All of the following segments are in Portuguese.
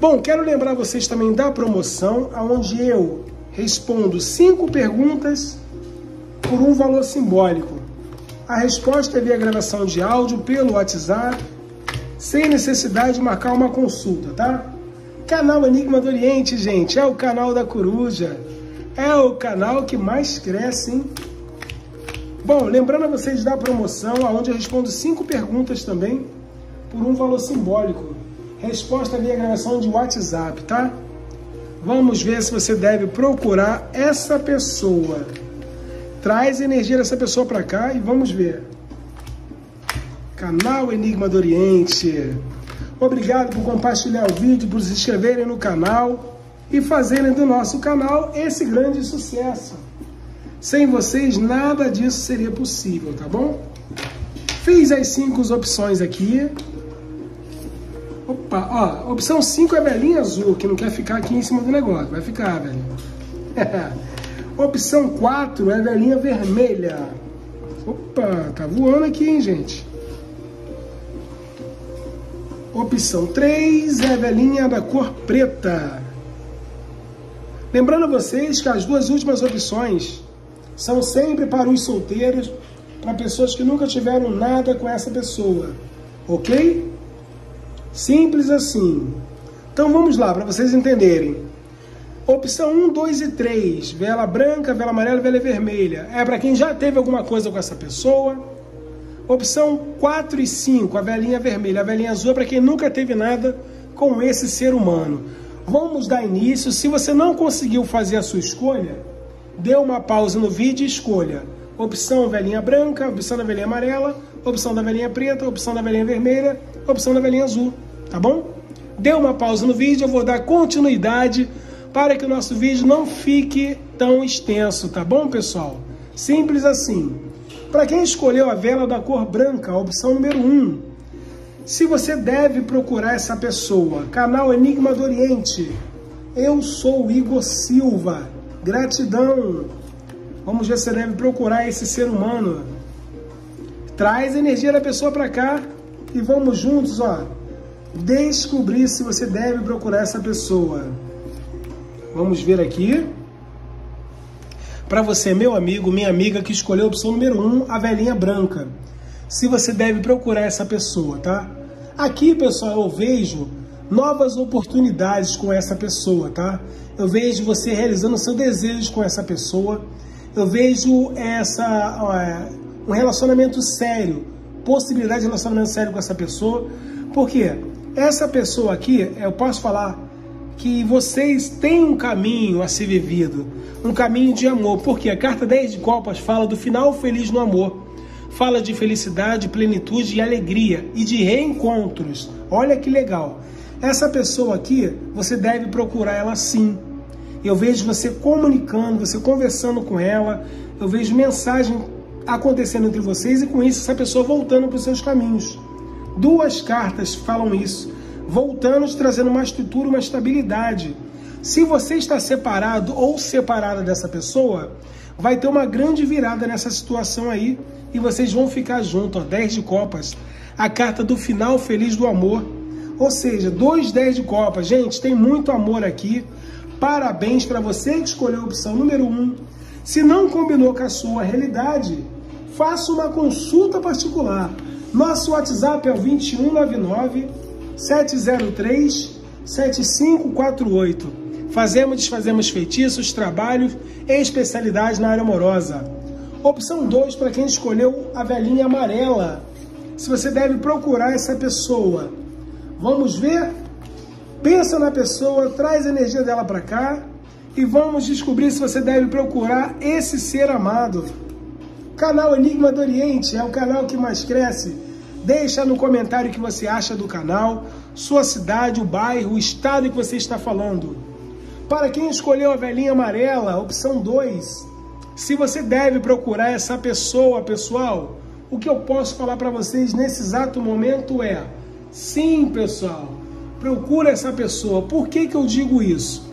Bom, quero lembrar vocês também da promoção, onde eu respondo cinco perguntas por um valor simbólico. A resposta é via gravação de áudio pelo WhatsApp, sem necessidade de marcar uma consulta, tá? Canal Enigma do Oriente, gente, é o canal da coruja. É o canal que mais cresce, hein? Bom, lembrando a vocês da promoção, onde eu respondo cinco perguntas também por um valor simbólico. Resposta via gravação de WhatsApp, tá? Vamos ver se você deve procurar essa pessoa. Traz energia dessa pessoa para cá e vamos ver. Canal Enigma do Oriente. Obrigado por compartilhar o vídeo, por se inscreverem no canal e fazerem do nosso canal esse grande sucesso. Sem vocês, nada disso seria possível, tá bom? Fiz as cinco opções aqui. Ó, opção 5 é velhinha azul, que não quer ficar aqui em cima do negócio. Vai ficar, velho. opção 4 é velhinha vermelha. Opa, tá voando aqui, hein, gente. Opção 3 é a velhinha da cor preta. Lembrando a vocês que as duas últimas opções são sempre para os solteiros, para pessoas que nunca tiveram nada com essa pessoa, ok? Simples assim. Então vamos lá, para vocês entenderem. Opção 1, 2 e 3, vela branca, vela amarela, vela vermelha. É para quem já teve alguma coisa com essa pessoa. Opção 4 e 5, a velinha vermelha. A velinha azul é para quem nunca teve nada com esse ser humano. Vamos dar início. Se você não conseguiu fazer a sua escolha, dê uma pausa no vídeo e escolha. Opção velinha branca, opção da velinha amarela, opção da velinha preta, opção da velinha vermelha, opção da velinha azul tá bom? Dê uma pausa no vídeo, eu vou dar continuidade para que o nosso vídeo não fique tão extenso, tá bom, pessoal? Simples assim. Para quem escolheu a vela da cor branca, a opção número 1, um, se você deve procurar essa pessoa, canal Enigma do Oriente, eu sou Igor Silva, gratidão. Vamos ver se você deve procurar esse ser humano. Traz a energia da pessoa para cá e vamos juntos, ó descobrir se você deve procurar essa pessoa. Vamos ver aqui. Para você, meu amigo, minha amiga que escolheu a opção número 1, um, a velhinha branca. Se você deve procurar essa pessoa, tá? Aqui, pessoal, eu vejo novas oportunidades com essa pessoa, tá? Eu vejo você realizando seu desejo com essa pessoa. Eu vejo essa um relacionamento sério, possibilidade de relacionamento sério com essa pessoa. Por quê? Essa pessoa aqui, eu posso falar que vocês têm um caminho a ser vivido, um caminho de amor, porque a carta 10 de Copas fala do final feliz no amor, fala de felicidade, plenitude e alegria e de reencontros. Olha que legal. Essa pessoa aqui, você deve procurar ela sim. Eu vejo você comunicando, você conversando com ela, eu vejo mensagem acontecendo entre vocês e com isso essa pessoa voltando para os seus caminhos. Duas cartas falam isso, voltando trazendo uma estrutura, uma estabilidade. Se você está separado ou separada dessa pessoa, vai ter uma grande virada nessa situação aí e vocês vão ficar juntos, ó, 10 de copas. A carta do final feliz do amor. Ou seja, dois 10 de copas. Gente, tem muito amor aqui. Parabéns para você que escolheu a opção número 1. Um. Se não combinou com a sua realidade, faça uma consulta particular. Nosso WhatsApp é o 2199 703 7548. Fazemos e desfazemos feitiços, trabalhos e especialidades na área amorosa. Opção 2 para quem escolheu a velhinha amarela. Se você deve procurar essa pessoa. Vamos ver? Pensa na pessoa, traz a energia dela para cá e vamos descobrir se você deve procurar esse ser amado. Canal Enigma do Oriente é o canal que mais cresce. Deixa no comentário o que você acha do canal, sua cidade, o bairro, o estado que você está falando. Para quem escolheu a velhinha amarela, opção 2, se você deve procurar essa pessoa, pessoal, o que eu posso falar para vocês nesse exato momento é: sim, pessoal, procura essa pessoa. Por que, que eu digo isso?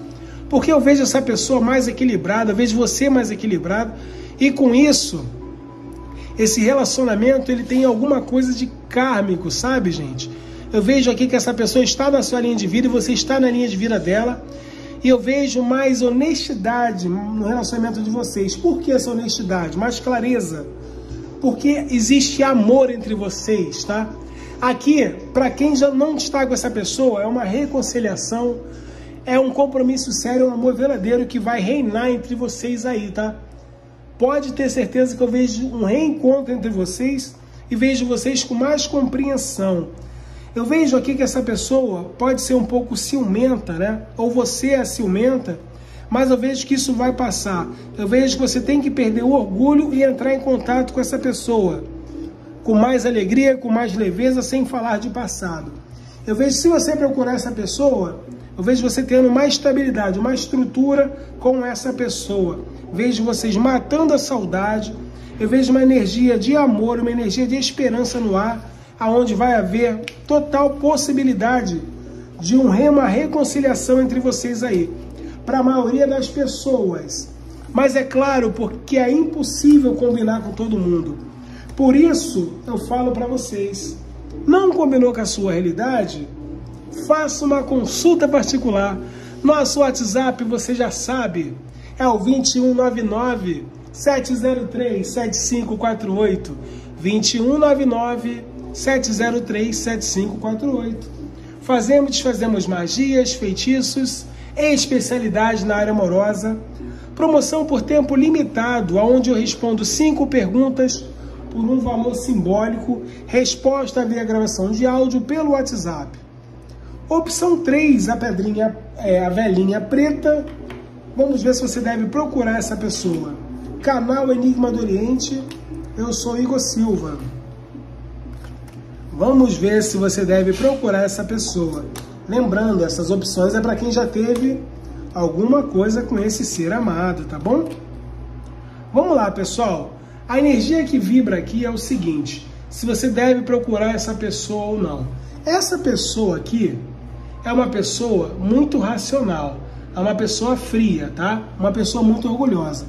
Porque eu vejo essa pessoa mais equilibrada, eu vejo você mais equilibrado, e com isso esse relacionamento ele tem alguma coisa de kármico, sabe, gente? Eu vejo aqui que essa pessoa está na sua linha de vida e você está na linha de vida dela. E eu vejo mais honestidade no relacionamento de vocês. Por que essa honestidade? Mais clareza. Porque existe amor entre vocês, tá? Aqui, para quem já não está com essa pessoa, é uma reconciliação, é um compromisso sério, um amor verdadeiro que vai reinar entre vocês aí, tá? Pode ter certeza que eu vejo um reencontro entre vocês e vejo vocês com mais compreensão. Eu vejo aqui que essa pessoa pode ser um pouco ciumenta, né? Ou você é ciumenta, mas eu vejo que isso vai passar. Eu vejo que você tem que perder o orgulho e entrar em contato com essa pessoa com mais alegria, com mais leveza, sem falar de passado. Eu vejo se você procurar essa pessoa, eu vejo você tendo mais estabilidade, mais estrutura com essa pessoa. Vejo vocês matando a saudade. Eu vejo uma energia de amor, uma energia de esperança no ar, aonde vai haver total possibilidade de um, uma reconciliação entre vocês aí. Para a maioria das pessoas. Mas é claro, porque é impossível combinar com todo mundo. Por isso, eu falo para vocês, não combinou com a sua realidade? Faça uma consulta particular. Nosso WhatsApp, você já sabe, é o 2199 703 7548. 2199 703 7548. Fazemos, desfazemos magias, feitiços, especialidade na área amorosa. Promoção por tempo limitado, onde eu respondo cinco perguntas por um valor simbólico, resposta via gravação de áudio pelo WhatsApp. Opção 3, a pedrinha, é, a velhinha preta. Vamos ver se você deve procurar essa pessoa. Canal Enigma do Oriente, eu sou Igor Silva. Vamos ver se você deve procurar essa pessoa. Lembrando, essas opções é para quem já teve alguma coisa com esse ser amado, tá bom? Vamos lá, pessoal. A energia que vibra aqui é o seguinte: se você deve procurar essa pessoa ou não. Essa pessoa aqui é uma pessoa muito racional, é uma pessoa fria, tá? Uma pessoa muito orgulhosa.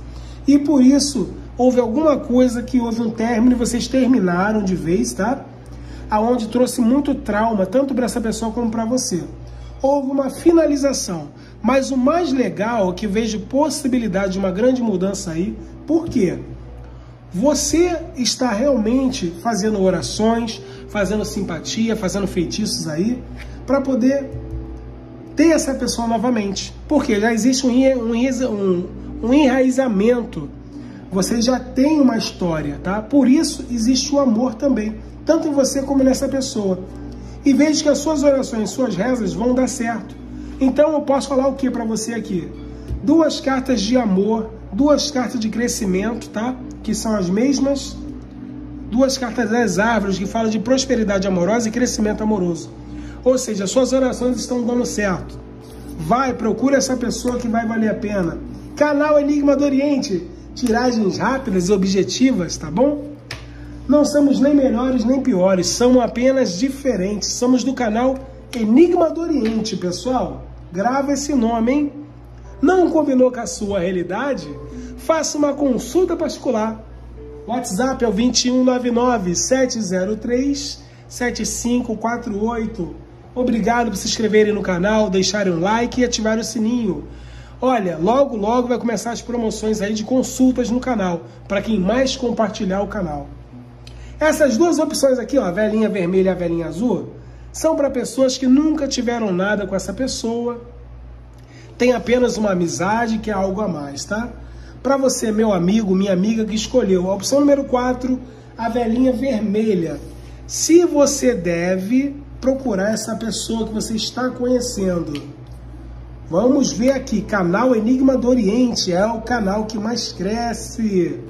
E por isso houve alguma coisa que houve um término e vocês terminaram de vez, tá? Aonde trouxe muito trauma, tanto para essa pessoa como para você. Houve uma finalização. Mas o mais legal é que vejo possibilidade de uma grande mudança aí. Por quê? Você está realmente fazendo orações, fazendo simpatia, fazendo feitiços aí, para poder ter essa pessoa novamente. Porque já existe um, um, um enraizamento. Você já tem uma história, tá? Por isso existe o amor também, tanto em você como nessa pessoa. E veja que as suas orações, suas rezas vão dar certo. Então eu posso falar o que para você aqui? Duas cartas de amor, duas cartas de crescimento, tá? que são as mesmas duas cartas das árvores que falam de prosperidade amorosa e crescimento amoroso. Ou seja, suas orações estão dando certo. Vai, procura essa pessoa que vai valer a pena. Canal Enigma do Oriente, tiragens rápidas e objetivas, tá bom? Não somos nem melhores nem piores, somos apenas diferentes. Somos do canal Enigma do Oriente, pessoal. Grava esse nome, hein? Não combinou com a sua realidade? faça uma consulta particular. WhatsApp é o 2199 703 7548. Obrigado por se inscreverem no canal, deixarem um like e ativar o sininho. Olha, logo logo vai começar as promoções aí de consultas no canal, para quem mais compartilhar o canal. Essas duas opções aqui, ó, a velhinha vermelha e a velhinha azul, são para pessoas que nunca tiveram nada com essa pessoa, tem apenas uma amizade que é algo a mais, tá? Para você, meu amigo, minha amiga que escolheu a opção número 4, a velhinha vermelha. Se você deve procurar essa pessoa que você está conhecendo. Vamos ver aqui, canal Enigma do Oriente, é o canal que mais cresce.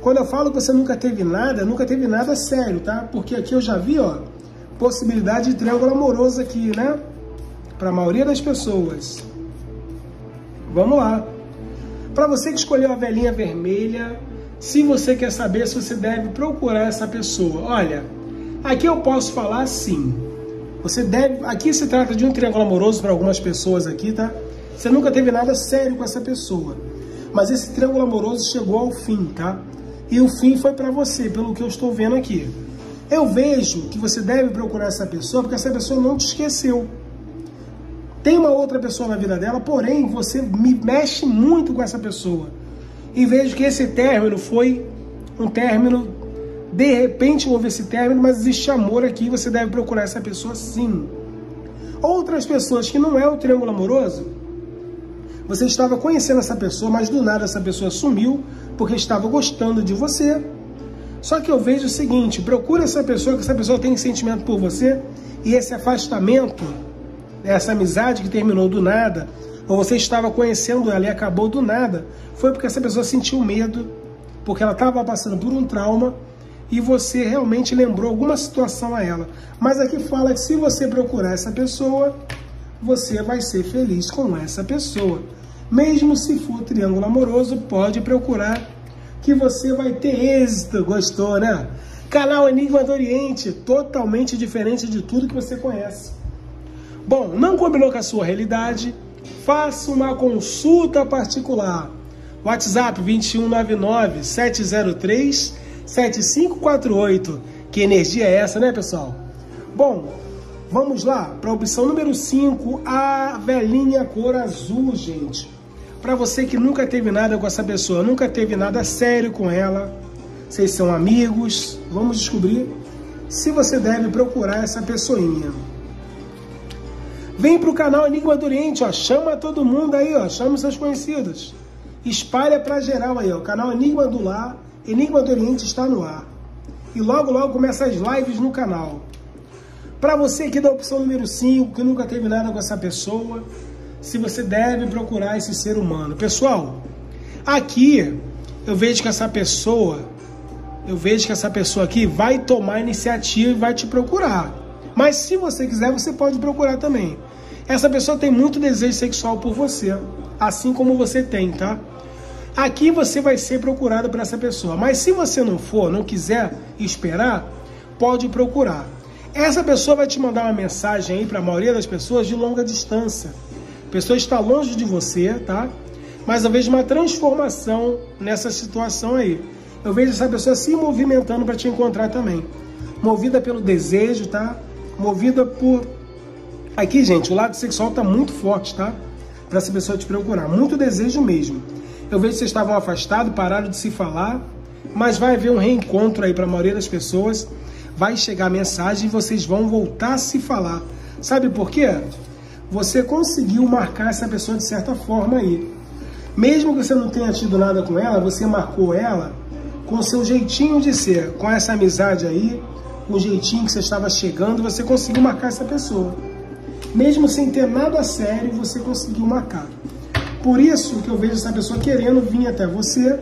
Quando eu falo que você nunca teve nada, nunca teve nada sério, tá? Porque aqui eu já vi, ó, possibilidade de triângulo amoroso aqui, né? Para a maioria das pessoas. Vamos lá. Para você que escolheu a velhinha vermelha, se você quer saber se você deve procurar essa pessoa, olha, aqui eu posso falar sim. Você deve, aqui se trata de um triângulo amoroso para algumas pessoas aqui, tá? Você nunca teve nada sério com essa pessoa, mas esse triângulo amoroso chegou ao fim, tá? E o fim foi para você, pelo que eu estou vendo aqui. Eu vejo que você deve procurar essa pessoa porque essa pessoa não te esqueceu. Tem uma outra pessoa na vida dela, porém você me mexe muito com essa pessoa. E vejo que esse término foi um término, de repente houve esse término, mas existe amor aqui, você deve procurar essa pessoa sim. Outras pessoas que não é o triângulo amoroso, você estava conhecendo essa pessoa, mas do nada essa pessoa sumiu porque estava gostando de você. Só que eu vejo o seguinte: procure essa pessoa, que essa pessoa tem sentimento por você, e esse afastamento, essa amizade que terminou do nada, ou você estava conhecendo ela e acabou do nada, foi porque essa pessoa sentiu medo, porque ela estava passando por um trauma e você realmente lembrou alguma situação a ela. Mas aqui fala que se você procurar essa pessoa, você vai ser feliz com essa pessoa. Mesmo se for triângulo amoroso, pode procurar que você vai ter êxito. Gostou, né? Canal Enigma do Oriente, totalmente diferente de tudo que você conhece. Bom, não combinou com a sua realidade? Faça uma consulta particular. WhatsApp 2199 703 7548. Que energia é essa, né, pessoal? Bom, vamos lá para a opção número 5, a velhinha cor azul, gente. Para você que nunca teve nada com essa pessoa, nunca teve nada sério com ela, vocês são amigos, vamos descobrir se você deve procurar essa pessoinha. Vem pro canal Enigma do Oriente, ó, chama todo mundo aí, ó, chama os seus conhecidos. Espalha para geral aí, ó, o canal Enigma do Lar, Enigma do Oriente está no ar. E logo, logo começa as lives no canal. Para você aqui da opção número 5, que nunca teve nada com essa pessoa, se você deve procurar esse ser humano. Pessoal, aqui eu vejo que essa pessoa, eu vejo que essa pessoa aqui vai tomar iniciativa e vai te procurar. Mas se você quiser, você pode procurar também. Essa pessoa tem muito desejo sexual por você, assim como você tem, tá? Aqui você vai ser procurado por essa pessoa. Mas se você não for, não quiser esperar, pode procurar. Essa pessoa vai te mandar uma mensagem aí para a maioria das pessoas de longa distância. A pessoa está longe de você, tá? Mas eu vejo uma transformação nessa situação aí. Eu vejo essa pessoa se movimentando para te encontrar também. Movida pelo desejo, tá? Movida por. Aqui, gente, o lado sexual tá muito forte, tá? Para essa pessoa te procurar. Muito desejo mesmo. Eu vejo que vocês estavam afastados, pararam de se falar, mas vai haver um reencontro aí para maioria das pessoas. Vai chegar a mensagem e vocês vão voltar a se falar. Sabe por quê? Você conseguiu marcar essa pessoa de certa forma aí. Mesmo que você não tenha tido nada com ela, você marcou ela com seu jeitinho de ser, com essa amizade aí, o jeitinho que você estava chegando, você conseguiu marcar essa pessoa. Mesmo sem ter nada sério, você conseguiu marcar. Por isso que eu vejo essa pessoa querendo vir até você,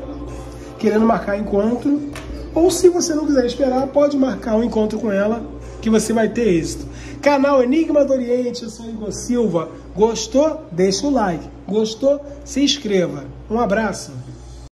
querendo marcar encontro. Ou se você não quiser esperar, pode marcar um encontro com ela, que você vai ter êxito. Canal Enigma do Oriente, eu sou Igor Silva. Gostou? Deixa o like. Gostou? Se inscreva. Um abraço.